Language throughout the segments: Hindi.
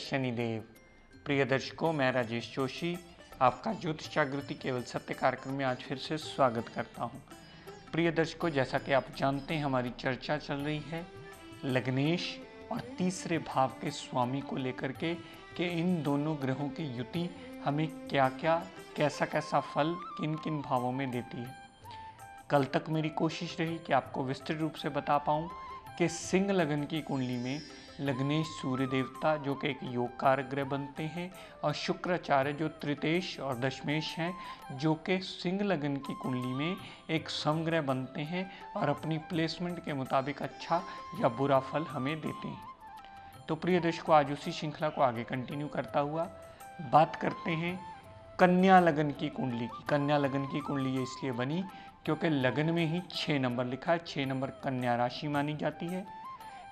शनिदेव प्रिय दर्शकों, मैं राजेश जोशी, आपका ज्योतिष जागृति केवल सत्य कार्यक्रम में आज फिर से स्वागत करता हूँ। प्रिय दर्शकों, जैसा कि आप जानते हैं, हमारी चर्चा चल रही है लग्नेश और तीसरे भाव के स्वामी को लेकर के कि इन दोनों ग्रहों की युति हमें क्या क्या कैसा कैसा फल किन किन भावों में देती है कल तक मेरी कोशिश रही कि आपको विस्तृत रूप से बता पाऊँ कि सिंह लगन की कुंडली में लग्नेश सूर्य देवता जो कि एक योग कारक ग्रह बनते हैं, और शुक्राचार्य, जो त्रितेश और दशमेश हैं, जो कि सिंह लगन की कुंडली में एक समग्रह बनते हैं और अपनी प्लेसमेंट के मुताबिक अच्छा या बुरा फल हमें देते हैं। तो प्रिय दर्शकों, आज उसी श्रृंखला को आगे कंटिन्यू करता हुआ बात करते हैं कन्या लगन की कुंडली की। कन्या लगन की कुंडली ये इसलिए बनी क्योंकि लगन में ही छः नंबर लिखा है। छः नंबर कन्या राशि मानी जाती है।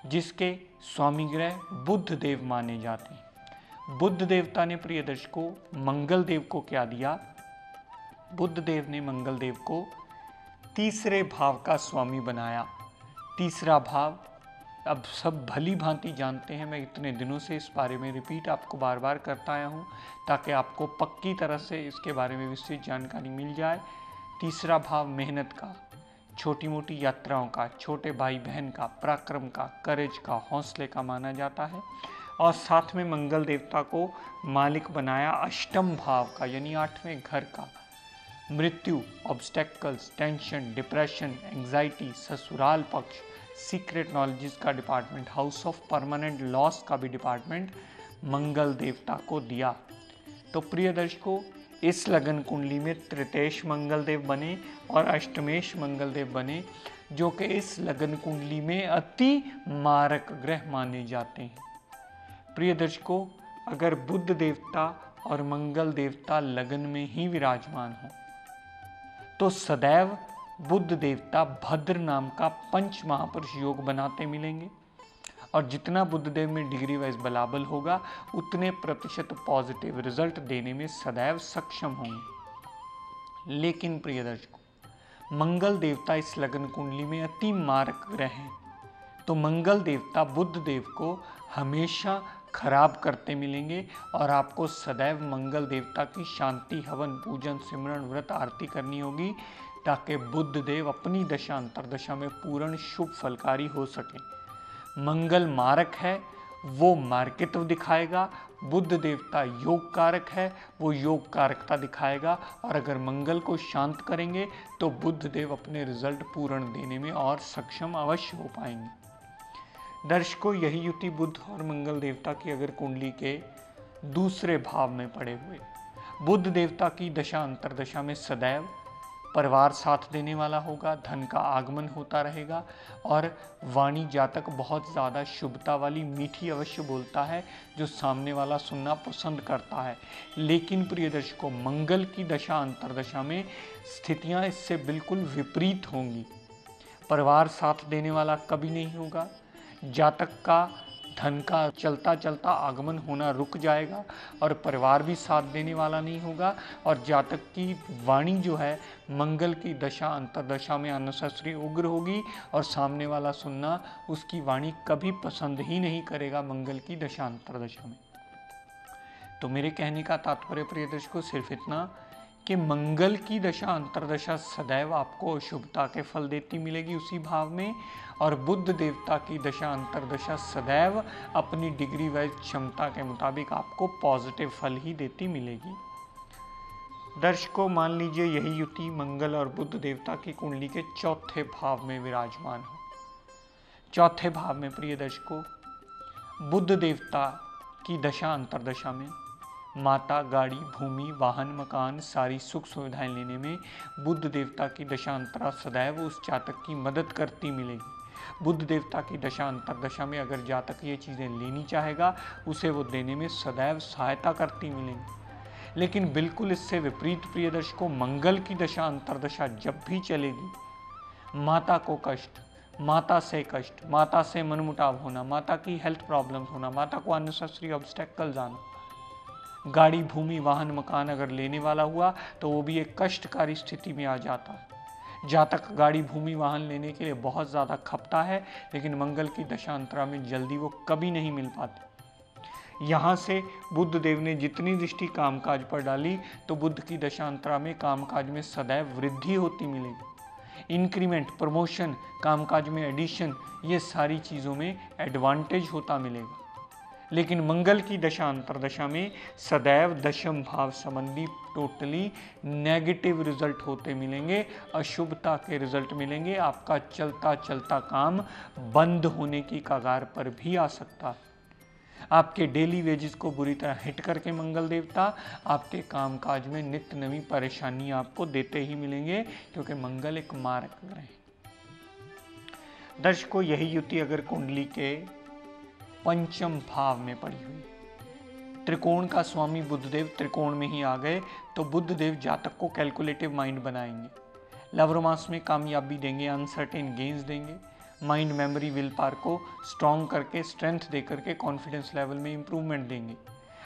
जिसके स्वामी ग्रह बुद्ध देव माने जाते हैं। बुद्ध देवता ने प्रिय दर्शकों मंगल देव को क्या दिया? बुद्ध देव ने मंगल देव को तीसरे भाव का स्वामी बनाया। तीसरा भाव, अब सब भली भांति जानते हैं, मैं इतने दिनों से इस बारे में रिपीट आपको बार बार करता आया हूँ, ताकि आपको पक्की तरह से इसके बारे में विस्तृत जानकारी मिल जाए। तीसरा भाव, मेहनत का। छोटी मोटी यात्राओं का, छोटे भाई बहन का, पराक्रम का करेज का हौसले का माना जाता है। और साथ में मंगल देवता को मालिक बनाया अष्टम भाव का, यानी आठवें घर का। मृत्यु ऑब्स्टेकल्स टेंशन डिप्रेशन एंजाइटी ससुराल पक्ष सीक्रेट नॉलेजेस का department house of permanent loss का भी डिपार्टमेंट मंगल देवता को दिया। तो प्रिय दर्शकों इस लगन कुंडली में तृतेश मंगल देव बने और अष्टमेश मंगल देव बने, जो कि इस लगन कुंडली में अति मारक ग्रह माने जाते हैं। प्रिय दर्शकों, अगर बुद्ध देवता और मंगल देवता लगन में ही विराजमान हो तो सदैव बुद्ध देवता भद्र नाम का पंच महापुरुष योग बनाते मिलेंगे। और जितना बुद्धदेव में डिग्री वाइज बलाबल होगा, उतने प्रतिशत पॉजिटिव रिज़ल्ट देने में सदैव सक्षम होंगे। लेकिन प्रिय दर्शकों, मंगल देवता इस लगन कुंडली में अति मारक ग्रह हैं। तो मंगल देवता बुद्ध देव को हमेशा खराब करते मिलेंगे और आपको सदैव मंगल देवता की शांति, हवन, पूजन सिमरण व्रत, आरती करनी होगी, ताकि बुद्ध देव अपनी दशा, अंतरदशा में पूर्ण शुभ फलकारी हो सके। मंगल मारक है, वो मार्कित्व दिखाएगा, बुद्ध देवता योग कारक है, वो योग कारकता दिखाएगा। और अगर मंगल को शांत करेंगे तो बुद्ध देव अपने रिज़ल्ट पूर्ण देने में और सक्षम अवश्य हो पाएँगे। दर्शकों, यही युति बुद्ध और मंगल देवता की अगर कुंडली के दूसरे भाव में पड़े हुए। बुद्ध देवता की दशा अंतरदशा में सदैव परिवार साथ देने वाला होगा, धन का आगमन होता रहेगा और वाणी जातक बहुत ज़्यादा शुभता वाली, मीठी अवश्य बोलता है, जो सामने वाला सुनना पसंद करता है। लेकिन प्रिय दर्शकों, मंगल की दशा अंतरदशा में स्थितियाँ इससे बिल्कुल विपरीत होंगी। परिवार साथ देने वाला कभी नहीं होगा, जातक का धन का चलता चलता आगमन होना रुक जाएगा और परिवार भी साथ देने वाला नहीं होगा। और जातक की वाणी जो है, मंगल की दशा, अंतरदशा में अनशस्त्री उग्र होगी और सामने वाला सुनना उसकी वाणी कभी पसंद ही नहीं करेगा मंगल की दशा, अंतरदशा में। तो मेरे कहने का तात्पर्य प्रिय दर्शकों, सिर्फ़ इतना। कि मंगल की दशा, अंतरदशा सदैव आपको अशुभता के फल देती मिलेगी उसी भाव में। और बुद्ध देवता की दशा, अंतरदशा सदैव अपनी डिग्री वाइज क्षमता के मुताबिक आपको पॉजिटिव फल ही देती मिलेगी। दर्शकों, मान लीजिए यही युति मंगल और बुद्ध देवता की कुंडली के चौथे भाव में विराजमान हो। चौथे भाव में प्रिय दर्शकों, बुद्ध देवता की दशा, अंतरदशा में माता, गाड़ी, भूमि, वाहन, मकान, सारी सुख सुविधाएँ लेने में बुद्ध देवता की दशांतरा सदैव उस जातक की मदद करती मिलेगी। बुद्ध देवता की दशांतर दशा में अगर जातक ये चीज़ें लेनी चाहेगा, उसे वो देने में सदैव सहायता करती मिलेंगी। लेकिन बिल्कुल इससे विपरीत प्रिय दर्शकों मंगल की दशा अंतरदशा जब भी चलेगी, माता को कष्ट, माता से कष्ट, माता से मनमुटाव होना, माता की हेल्थ प्रॉब्लम्स होना, माता को अननेसेसरी ऑब्स्टेकल्स आना गाड़ी, भूमि, वाहन, मकान अगर लेने वाला हुआ तो वो भी एक कष्टकारी स्थिति में आ जाता। है जातक गाड़ी, भूमि, वाहन लेने के लिए बहुत ज़्यादा खपता है, लेकिन मंगल की दशांतरा में जल्दी वो कभी नहीं मिल पाती। यहाँ से बुद्ध देव ने जितनी दृष्टि कामकाज पर डाली तो बुद्ध की दशांतरा में कामकाज में सदैव वृद्धि होती मिलेगी। इंक्रीमेंट प्रमोशन कामकाज में एडिशन ये सारी चीज़ों में एडवांटेज होता मिलेगा। लेकिन मंगल की दशा अंतर दशा में सदैव दशम भाव संबंधी टोटली नेगेटिव रिज़ल्ट होते मिलेंगे, अशुभता के रिज़ल्ट मिलेंगे, आपका चलता चलता काम बंद होने की कगार पर भी आ सकता। है आपके डेली वेजेस को बुरी तरह हिट करके मंगल देवता, आपके कामकाज में नित्य नवी परेशानी आपको देते ही मिलेंगे, क्योंकि मंगल एक मारक ग्रह है। दर्शकों यही युति अगर कुंडली के पंचम भाव में पड़ी हुई। त्रिकोण का स्वामी बुद्धदेव त्रिकोण में ही आ गए तो बुद्धदेव जातक को कैलकुलेटिव माइंड बनाएँगे। लव मास में कामयाबी देंगे अनसर्टेन गेंस देंगे। माइंड मेमोरी विल पार को स्ट्रॉन्ग करके स्ट्रेंथ दे करके कॉन्फिडेंस लेवल में इंप्रूवमेंट देंगे।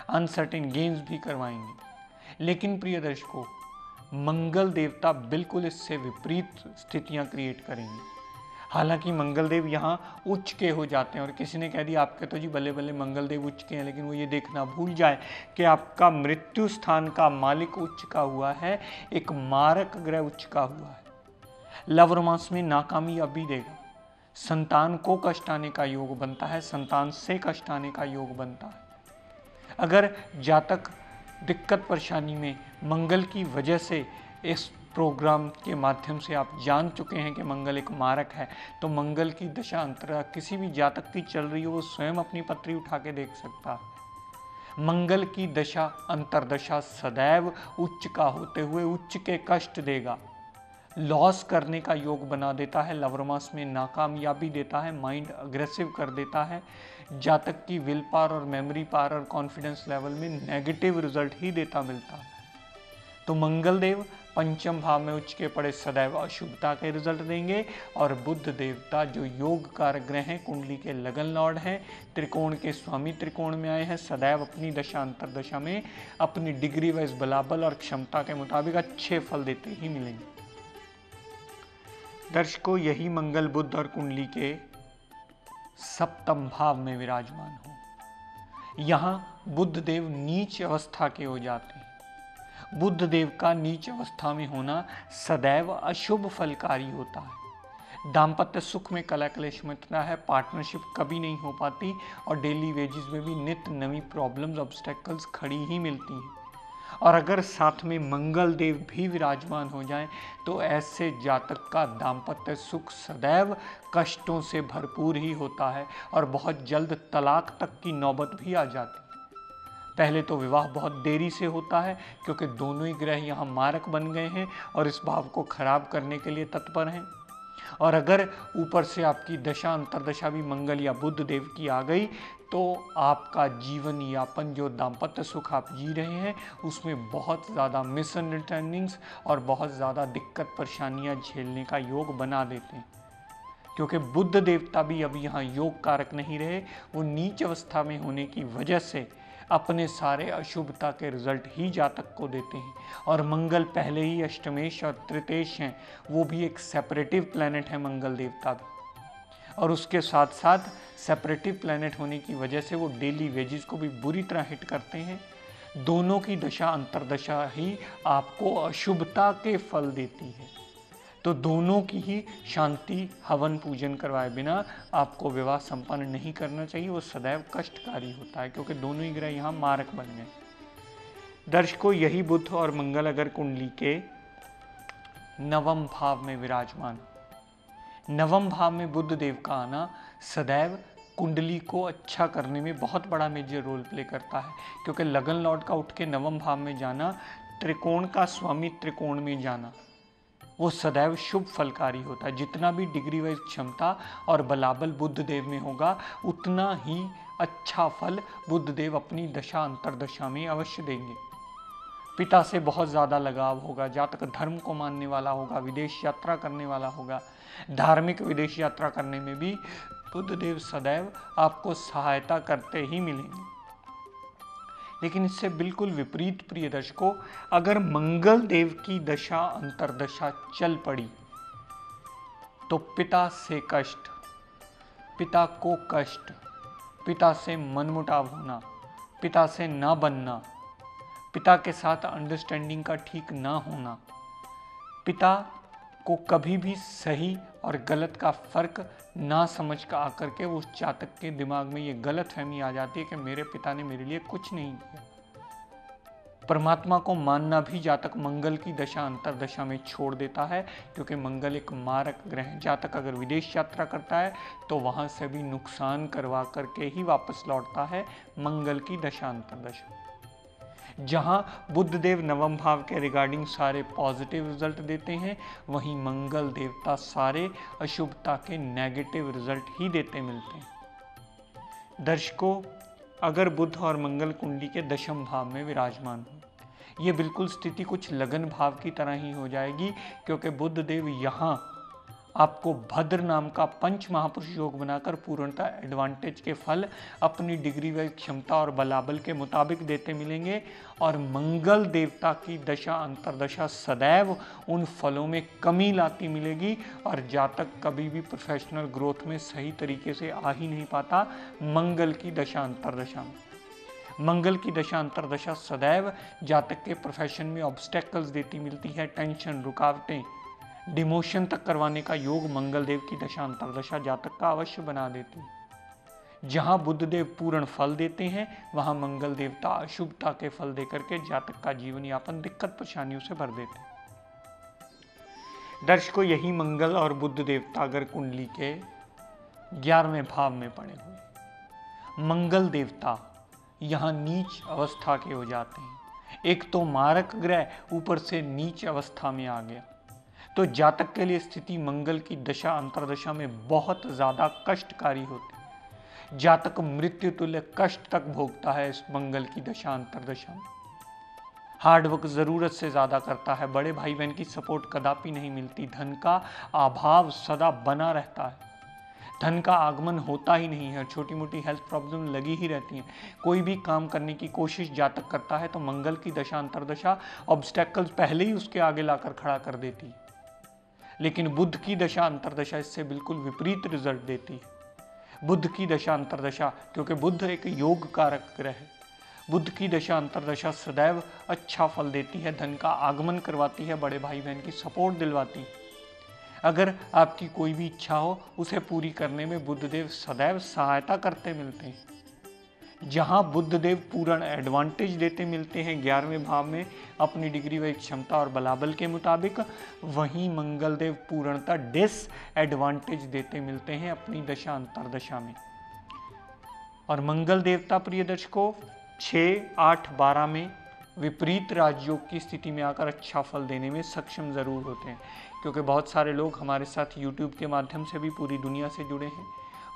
अनसर्टेन गेम्स भी करवाएँगे। लेकिन प्रिय दर्शकों, मंगल देवता बिल्कुल इससे विपरीत स्थितियाँ क्रिएट करेंगे। हालाँकि मंगलदेव यहाँ उच्च के हो जाते हैं और किसी ने कह दिया, आपके तो जी बल्ले बल्ले मंगलदेव उच्च के हैं, लेकिन वो ये देखना भूल जाए कि आपका मृत्यु स्थान का मालिक उच्च का हुआ है, एक मारक ग्रह उच्च का हुआ है। लव रोमांस में नाकामी अभी देगा। संतान को कष्ट आने का योग बनता है, संतान से कष्ट आने का योग बनता है। अगर जातक दिक्कत परेशानी में मंगल की वजह से इस प्रोग्राम के माध्यम से आप जान चुके हैं कि मंगल एक मारक है तो मंगल की दशा अंतरा किसी भी जातक की चल रही हो, वो स्वयं अपनी पत्री उठा के देख सकता है। मंगल की दशा अंतरदशा सदैव उच्च का होते हुए उच्च के कष्ट देगा। लॉस करने का योग बना देता है, लवरमास में नाकामयाबी देता है, माइंड अग्रेसिव कर देता है। जातक की विल पार और मेमोरी पार और कॉन्फिडेंस लेवल में नेगेटिव रिज़ल्ट ही देता मिलता है। तो मंगल देव पंचम भाव में उच्च के पड़े सदैव अशुभता के रिज़ल्ट देंगे। और बुद्ध देवता जो योग कारक ग्रह हैं, कुंडली के लगन लॉर्ड हैं, त्रिकोण के स्वामी त्रिकोण में आए हैं, सदैव अपनी दशा अंतर दशा में अपनी डिग्री वाइज बलाबल और क्षमता के मुताबिक अच्छे फल देते ही मिलेंगे। दर्शकों, यही मंगल बुद्ध और कुंडली के सप्तम भाव में विराजमान हो। यहाँ बुद्ध देव नीच अवस्था के हो जाते हैं। बुद्ध देव का नीच अवस्था में होना सदैव अशुभ फलकारी होता है। दाम्पत्य सुख में कला क्लेश मिटता है पार्टनरशिप कभी नहीं हो पाती और डेली वेजेस में भी नित्य नवी प्रॉब्लम्स ऑब्स्टेकल्स खड़ी ही मिलती हैं। और अगर साथ में मंगल देव भी विराजमान हो जाएँ तो ऐसे जातक का दाम्पत्य सुख सदैव कष्टों से भरपूर ही होता है और बहुत जल्द तलाक तक की नौबत भी आ जाती पहले तो विवाह बहुत देरी से होता है, क्योंकि दोनों ही ग्रह यहाँ मारक बन गए हैं और इस भाव को खराब करने के लिए तत्पर हैं। और अगर ऊपर से आपकी दशा, अंतरदशा भी मंगल या बुद्ध देव की आ गई तो आपका जीवन यापन, जो दाम्पत्य सुख आप जी रहे हैं, उसमें बहुत ज़्यादा मिसअंडरस्टैंडिंग्स और बहुत ज़्यादा दिक्कत, परेशानियाँ झेलने का योग बना देते हैं। क्योंकि बुद्ध देवता भी अब यहाँ योग कारक नहीं रहे, वो नीच अवस्था में होने की वजह से अपने सारे अशुभता के रिज़ल्ट ही जातक को देते हैं। और मंगल पहले ही अष्टमेश और तृतेश हैं, वो भी एक सेपरेटिव प्लानट है मंगल देवता भी। और उसके साथ साथ सेपरेटिव प्लानट होने की वजह से वो डेली वेजेस को भी बुरी तरह हिट करते हैं। दोनों की दशा अंतरदशा ही आपको अशुभता के फल देती है। तो दोनों की ही शांति, हवन, पूजन करवाए बिना आपको विवाह संपन्न नहीं करना चाहिए, वो सदैव कष्टकारी होता है, क्योंकि दोनों ही ग्रह यहाँ मारक बन गए। दर्शकों यही बुद्ध और मंगल अगर कुंडली के नवम भाव में विराजमान, नवम भाव में बुद्ध देव का आना सदैव कुंडली को अच्छा करने में बहुत बड़ा मेजर रोल प्ले करता है, क्योंकि लगन लौट का उठ के नवम भाव में जाना, त्रिकोण का स्वामी त्रिकोण में जाना। वो सदैव शुभ फलकारी होता है। जितना भी डिग्री वाइज क्षमता और बलाबल बुद्ध देव में होगा, उतना ही अच्छा फल बुद्ध देव अपनी दशा, अंतरदशा में अवश्य देंगे। पिता से बहुत ज़्यादा लगाव होगा, जातक धर्म को मानने वाला होगा, विदेश यात्रा करने वाला होगा, धार्मिक विदेश यात्रा करने में भी बुद्ध देव सदैव आपको सहायता करते ही मिलेंगे। लेकिन इससे बिल्कुल विपरीत प्रिय दर्शकों, अगर मंगल देव की दशा, अंतरदशा चल पड़ी तो पिता से कष्ट, पिता को कष्ट, पिता से मनमुटाव होना, पिता से ना बनना, पिता के साथ अंडरस्टैंडिंग का ठीक ना होना, पिता को कभी भी सही और गलत का फ़र्क ना समझ कर आकर के उस जातक के दिमाग में ये गलत फहमी आ जाती है कि मेरे पिता ने मेरे लिए कुछ नहीं किया। परमात्मा को मानना भी जातक मंगल की दशा अंतर दशा में छोड़ देता है, क्योंकि मंगल एक मारक ग्रह जातक अगर विदेश यात्रा करता है तो वहाँ से भी नुकसान करवा करके ही वापस लौटता है मंगल की दशा अंतर दशा जहाँ बुद्ध देव नवम भाव के रिगार्डिंग सारे पॉजिटिव रिज़ल्ट देते हैं, वहीं मंगल देवता सारे अशुभता के नेगेटिव रिज़ल्ट ही देते मिलते हैं। दर्शकों, अगर बुद्ध और मंगल कुंडली के दशम भाव में विराजमान हो, ये बिल्कुल स्थिति कुछ लगन भाव की तरह ही हो जाएगी, क्योंकि बुद्ध देव यहाँ आपको भद्र नाम का पंच महापुरुष योग बनाकर पूर्णता एडवांटेज के फल, अपनी डिग्री व क्षमता और बलाबल के मुताबिक देते मिलेंगे। और मंगल देवता की दशा, अंतरदशा सदैव उन फलों में कमी लाती मिलेगी। और जातक कभी भी प्रोफेशनल ग्रोथ में सही तरीके से आ ही नहीं पाता मंगल की दशा, अंतरदशा में। मंगल की दशा, अंतरदशा सदैव जातक के प्रोफेशन में ऑब्स्टेकल्स देती मिलती है टेंशन रुकावटें। डिमोशन तक करवाने का योग मंगल देव की दशा अंतरदशा जातक का अवश्य बना देती है। जहाँ बुद्ध देव पूर्ण फल देते हैं, वहाँ मंगल देवता अशुभता के फल देकर के जातक का जीवन यापन दिक्कत परेशानियों से भर देते हैं। दर्शकों, यही मंगल और बुद्ध देवता अगर कुंडली के ग्यारहवें भाव में पड़े हुए मंगल देवता यहाँ नीच अवस्था के हो जाते हैं। एक तो मारक ग्रह ऊपर से नीच अवस्था में आ गया। तो जातक के लिए स्थिति मंगल की दशा, अंतरदशा में बहुत ज़्यादा कष्टकारी होती जातक मृत्यु तुल्य कष्ट तक भोगता है इस मंगल की दशा, अंतरदशा में। हार्डवर्क ज़रूरत से ज़्यादा करता है। बड़े भाई बहन की सपोर्ट कदापि नहीं मिलती। धन का अभाव सदा बना रहता है। धन का आगमन होता ही नहीं है। छोटी मोटी हेल्थ प्रॉब्लम लगी ही रहती हैं। कोई भी काम करने की कोशिश जातक करता है तो मंगल की दशा, अंतरदशा ऑब्स्टेकल्स पहले ही उसके आगे लाकर खड़ा कर देती है। लेकिन बुद्ध की दशा अंतरदशा इससे बिल्कुल विपरीत रिज़ल्ट देती है। बुद्ध की दशा अंतरदशा, क्योंकि बुद्ध एक योग कारक ग्रह है। बुद्ध की दशा अंतरदशा सदैव अच्छा फल देती है, धन का आगमन करवाती है, बड़े भाई बहन की सपोर्ट दिलवाती है। अगर आपकी कोई भी इच्छा हो, उसे पूरी करने में बुद्धदेव सदैव सहायता करते मिलते हैं। जहाँ बुद्धदेव पूर्ण एडवांटेज देते मिलते हैं ग्यारहवें भाव में, अपनी डिग्री व क्षमता और बलाबल के मुताबिक, वहीं मंगलदेव पूर्णता डिस एडवांटेज देते मिलते हैं अपनी दशा अंतरदशा में। और मंगल देवता प्रिय दर्शकों छः आठ, बारह में विपरीत राजयोग की स्थिति में आकर अच्छा फल देने में सक्षम ज़रूर होते हैं, क्योंकि बहुत सारे लोग हमारे साथ यूट्यूब के माध्यम से भी पूरी दुनिया से जुड़े हैं।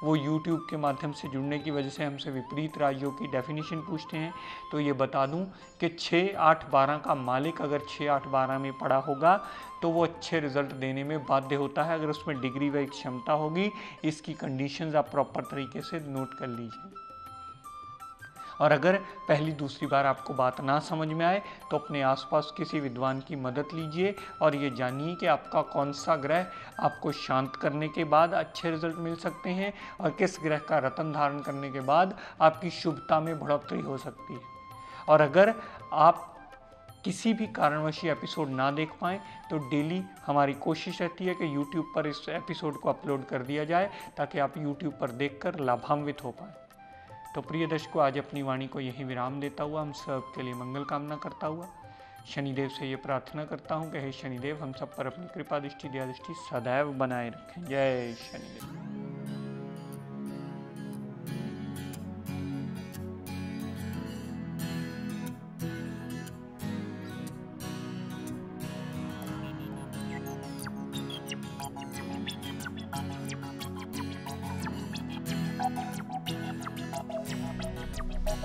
वो यूट्यूब के माध्यम से जुड़ने की वजह से हमसे विपरीत राज्यों की डेफिनेशन पूछते हैं। तो ये बता दूँ कि छः आठ बारह का मालिक अगर छः आठ बारह में पड़ा होगा तो वो अच्छे रिज़ल्ट देने में बाध्य होता है। अगर उसमें डिग्री व क्षमता होगी, इसकी कंडीशंस आप प्रॉपर तरीके से नोट कर लीजिए। और अगर पहली दूसरी बार आपको बात ना समझ में आए तो अपने आसपास किसी विद्वान की मदद लीजिए और ये जानिए कि आपका कौन सा ग्रह आपको शांत करने के बाद अच्छे रिज़ल्ट मिल सकते हैं और किस ग्रह का रतन धारण करने के बाद आपकी शुभता में बढ़ोतरी हो सकती है। और अगर आप किसी भी कारणवश एपिसोड ना देख पाएँ तो डेली हमारी कोशिश रहती है कि यूट्यूब पर इस एपिसोड को अपलोड कर दिया जाए, ताकि आप यूट्यूब पर देखकर लाभान्वित हो पाएँ। तो प्रिय दर्शकों आज अपनी वाणी को यही विराम देता हुआ हम सब के लिए मंगल कामना करता हुआ, शनिदेव से ये प्रार्थना करता हूँ कि हे शनिदेव, हम सब पर अपनी कृपा दृष्टि दया दृष्टि सदैव बनाए रखें। जय शनिदेव।